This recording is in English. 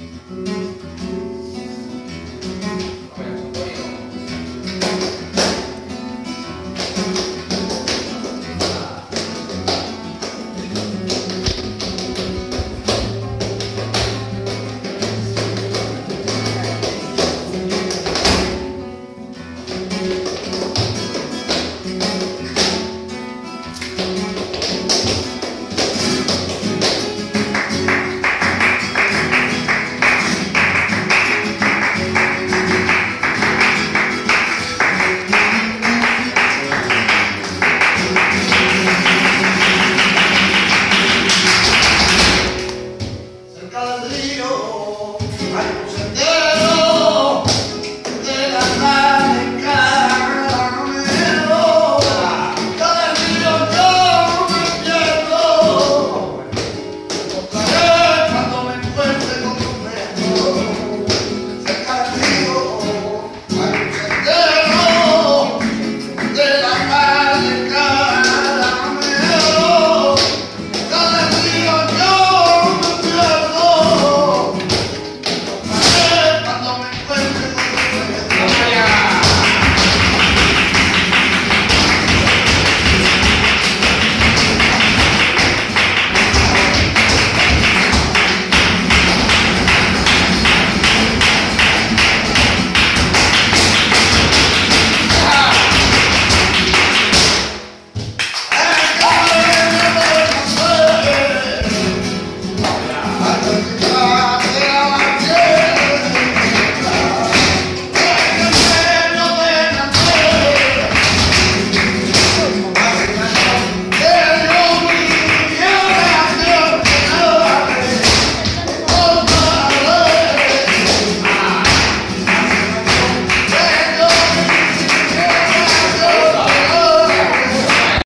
Mm-hmm.